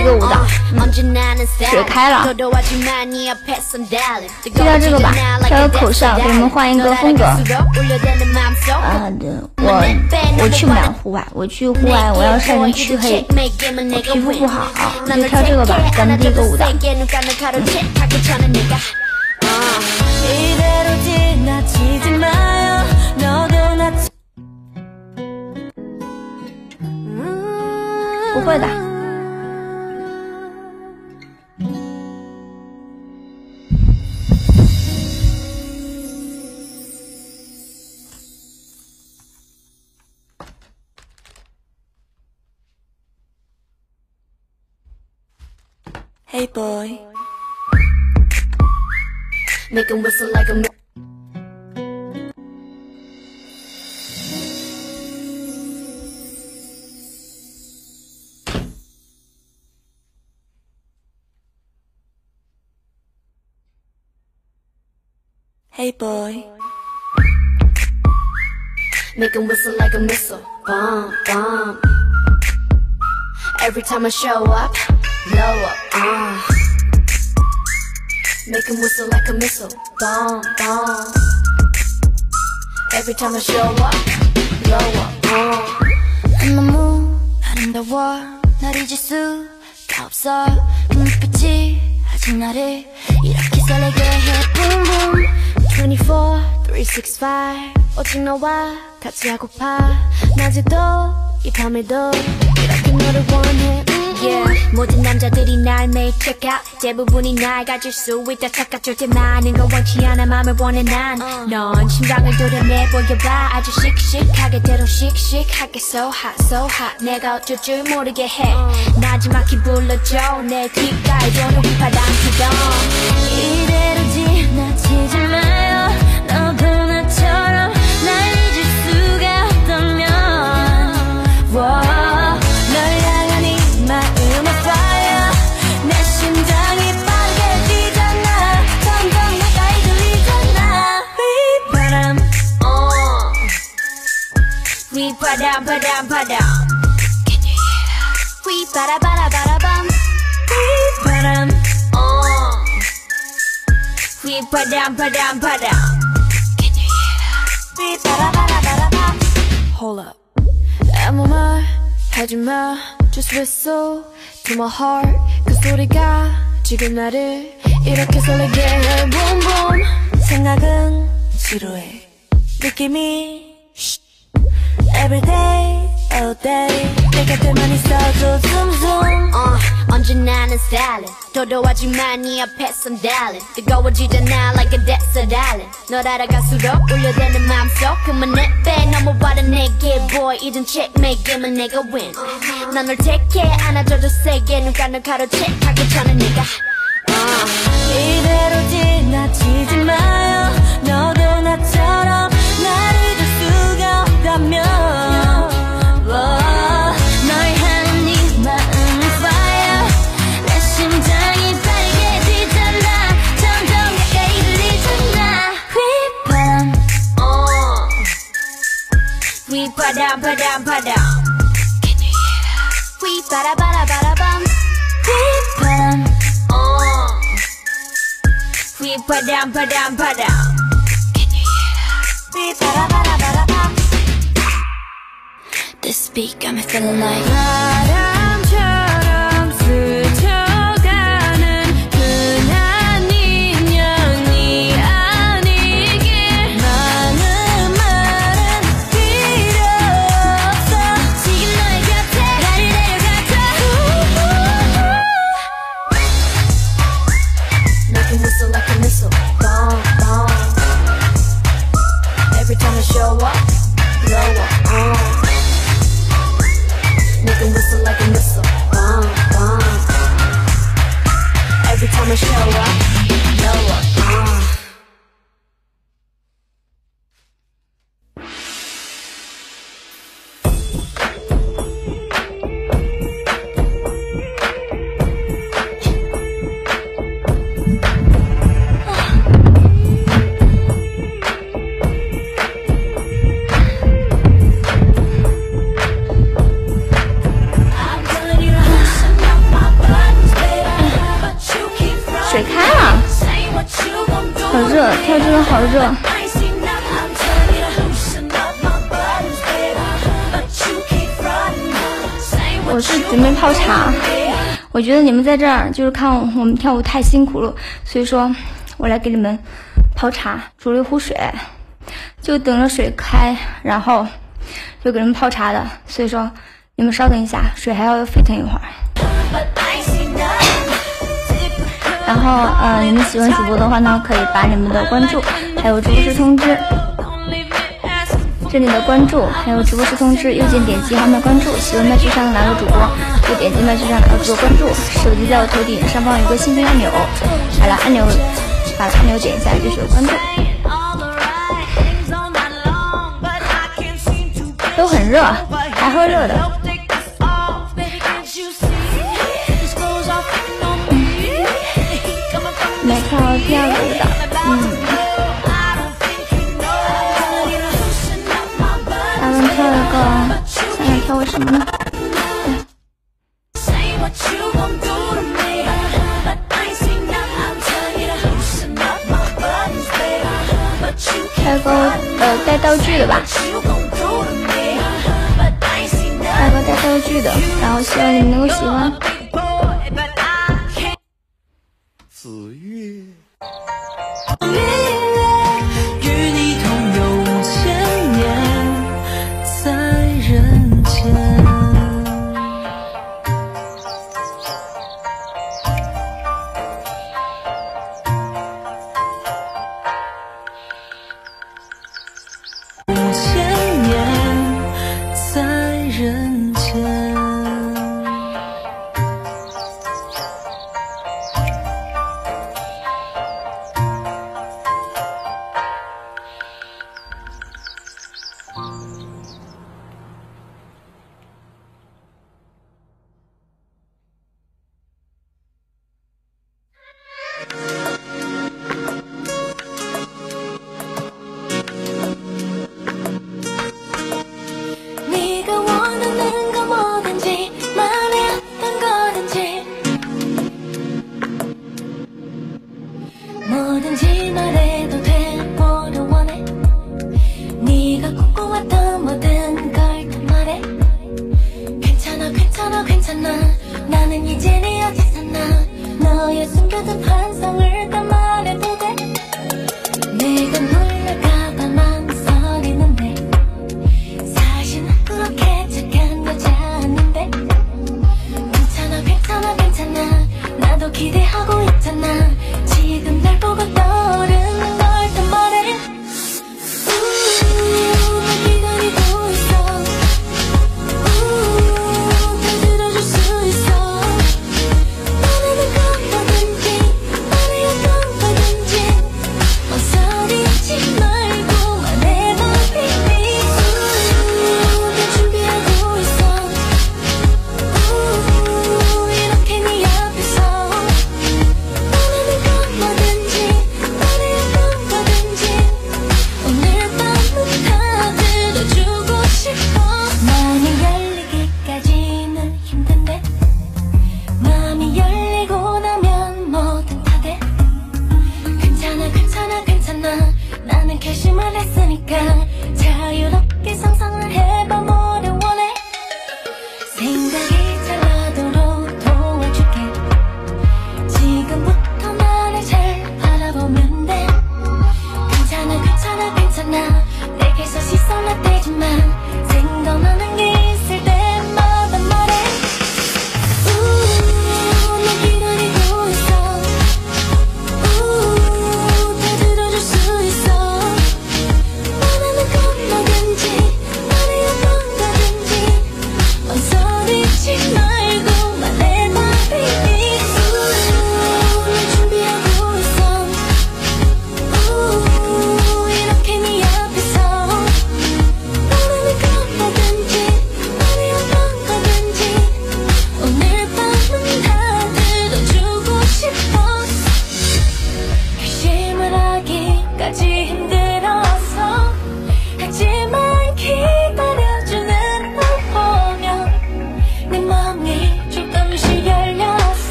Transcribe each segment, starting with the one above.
一个舞蹈，水开了。就跳这个吧，跳个口哨，给你们换一个风格。啊，我我去不了户外，我去户外我要晒成黢黑，我皮肤不好，就跳这个吧，咱们第一个舞蹈。不会的。Make him whistle like a Hey boy. Make him whistle like a missile. Bomb, bomb. Every time I show up, blow up. Uh. Make him whistle like a missile. Bomb, bomb. Every time I show up, blow up. Uh. 너무 아름다워 날 잊을 수가 없어 눈빛이 아직 나를 이렇게 설레게 해 Boom boom 24, 365 오직 너와 같이 하고파 낮에도 이 밤에도 이렇게 너를 원해 yeah. 모든 남자들이 날 매일 check out. 대부분이 날 가질 수 있다. 착각 절대 많은 건 원치 않아. 맘을 원해 난넌 심장을 도려내 보여봐. 아주 씩씩하게 대로 씩씩하게 so hot so hot. 내가 어쩔 줄 모르게 해. 나지막히 불러줘. 내 귓가에 도는 휘파람 피던. 이대로 바람 바람 바람 Can you hear? 휘바라바라바라밤 휘바람 휘바람 바람 바람 Can you hear? 휘바라바라바라밤 Hold up. 아무 말 하지마 Just whistle to my heart. 그 소리가 지금 나를 이렇게 설레게 해. Boom boom 생각은 지루해. 느낌이 Every day, all day. 내 곁에만 있어도 zoom zoom uh, 언제나 는 stylin 도도하지만 네 앞에선 darling 뜨거워지잖아 like a desert island. 널 알아갈수록 울려대는 맘속 그만 내빼. 넘어와라 내게 boy 이젠 checkmate 게임은 내가 win. 난널 take 해 안아줘도 세게. 눈가를 가로채 하기 전에 네가 uh. 이대로 지나치지 마요. 너도 나처럼 Padam, padam, padam. Can you hear that? We bada bada bada bum. We padam. Oh. We padam, padam, padam. Can you hear that? We bada bada bada bum. This beat got me feeling like. Da, da. I'ma show up 好热，跳真的好热。我是准备泡茶，我觉得你们在这儿就是看我们跳舞太辛苦了，所以说我来给你们泡茶，煮了一壶水，就等着水开，然后就给你们泡茶的。所以说你们稍等一下，水还要沸腾一会儿。然后，呃，你们喜欢主播的话呢，可以把你们的关注还有直播室通知。这里的关注，还有直播室通知，右键点击后面关注。喜欢麦序上哪个主播，就点击麦序上哪个主播关注。手机在我头顶上方有个星星按钮，好了，按钮把按钮点一下就是关注。都很热，还喝热的。来跳第二个舞蹈，嗯。跳一个，想想跳个什么呢？跳个呃带道具的吧，跳个带道具的，然后希望你们能够喜欢。子月。Thank you. 괜찮아. 나는 이제 네 어디 사나 너의 숨겨둔 환상을 다 말해도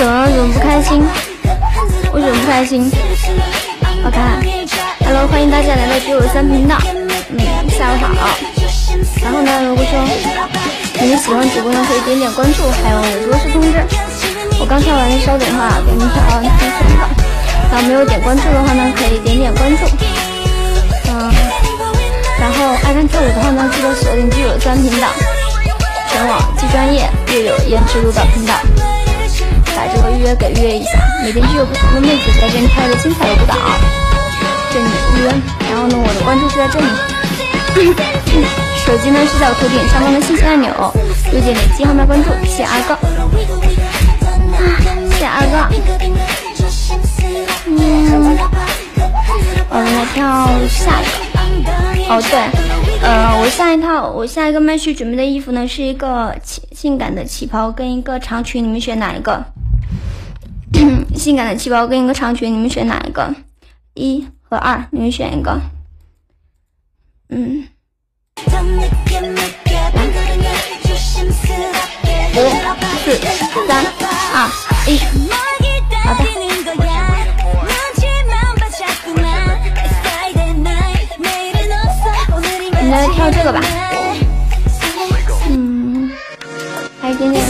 怎么？怎么不开心？为什么不开心？好看。Hello，欢迎大家来到九九三频道。嗯，下午好。然后呢，如果说你们喜欢主播呢，可以点点关注，还有我的直播室通知。我刚跳完，稍等一会儿给你们跳跳绳吧。然后没有点关注的话呢，可以点点关注。嗯，然后爱看跳舞的话呢，记得锁定九九三频道，全网既专业又有颜值舞蹈频道。把这个预约给预约一下，每天就有不同的妹子在这里跳一个精彩的舞蹈，这里预约。然后呢，我的关注是在这里，手机呢是在我头顶上方的信息按钮，右键点击号码关注，谢谢阿哥，谢谢阿哥。嗯，我们来跳下一个。哦，对，呃，我下一套，我下一个麦序准备的衣服呢，是一个性性感的旗袍跟一个长裙，你们选哪一个？性感的旗袍跟一个长裙，你们选哪一个？一和二，你们选一个。嗯，五、四、三、二、一，好的。我们来跳这个吧。嗯，还有点点